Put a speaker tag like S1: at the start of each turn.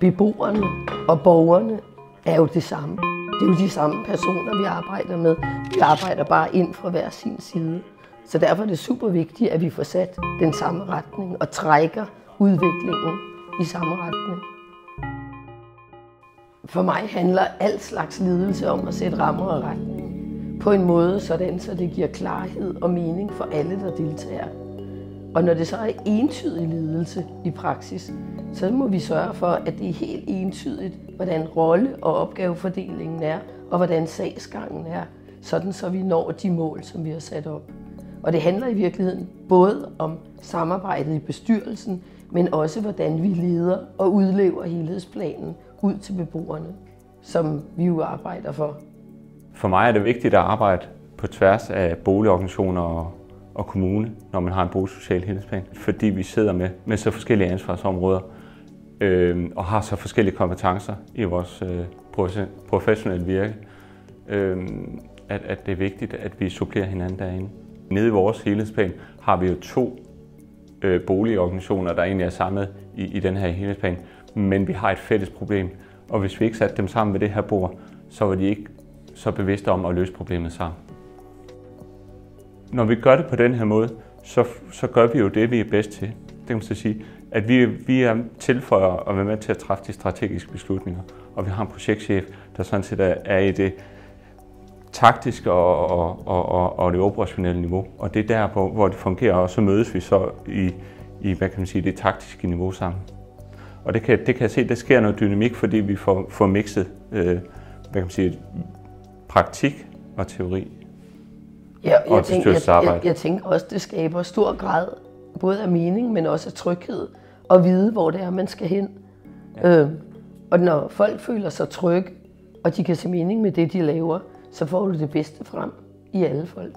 S1: beboerne og borgerne er jo det samme. Det er jo de samme personer, vi arbejder med. Vi arbejder bare ind fra hver sin side. Så derfor er det super vigtigt, at vi får sat den samme retning og trækker udviklingen i samme retning. For mig handler al slags ledelse om at sætte rammer og retning på en måde, sådan så det giver klarhed og mening for alle, der deltager. Og når det så er entydig ledelse i praksis, så må vi sørge for, at det er helt entydigt, hvordan rolle- og opgavefordelingen er, og hvordan sagsgangen er, sådan så vi når de mål, som vi har sat op. Og det handler i virkeligheden både om samarbejdet i bestyrelsen, men også hvordan vi leder og udlever helhedsplanen ud til beboerne, som vi jo arbejder for.
S2: For mig er det vigtigt at arbejde på tværs af boligorganisationer og, og kommune, når man har en boligsocial helhedsplan, fordi vi sidder med, med så forskellige ansvarsområder øh, og har så forskellige kompetencer i vores øh, professionelle virke, øh, at, at det er vigtigt, at vi supplerer hinanden derinde. Nede i vores helhedsplan har vi jo to øh, boligorganisationer, der egentlig er samlet i, i den her helhedsplan, men vi har et fælles problem, og hvis vi ikke satte dem sammen ved det her bord, så var de ikke så bevidste om at løse problemet sammen. Når vi gør det på den her måde, så, så gør vi jo det, vi er bedst til. Det kan man så sige, at vi, vi er tilføjer og være med til at træffe de strategiske beslutninger. Og vi har en projektchef, der sådan set er, er i det taktiske og, og, og, og det operationelle niveau. Og det er der, hvor, hvor det fungerer, og så mødes vi så i, i hvad kan man sige, det taktiske niveau sammen. Og det kan, det kan jeg se, der sker noget dynamik, fordi vi får, får mixet øh, hvad kan man sige, praktik og teori.
S1: Ja, jeg, og tænker, jeg, jeg, jeg tænker også, det skaber stor grad både af mening, men også af tryghed at vide, hvor det er, man skal hen. Ja. Øh, og når folk føler sig trygge, og de kan se mening med det, de laver, så får du det bedste frem i alle folk.